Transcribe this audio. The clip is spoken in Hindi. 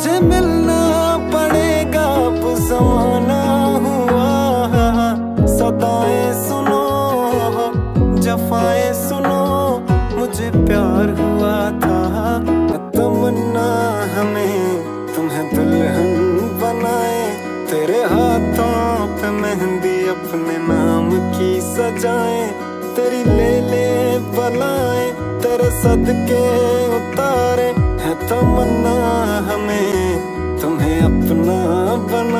मुझे मिलना पड़ेगा, अब जमाना हुआ सदाएँ सुनो, जफाएँ सुनो, मुझे प्यार हुआ था। तमन्ना हमें तुम्हें दुल्हन बनाए, तेरे हाथों पे मेहंदी अपने नाम की सजाए, तेरी ले ले बनाए, तेरे सदके तमन्ना हमें तुम्हें अपना बना।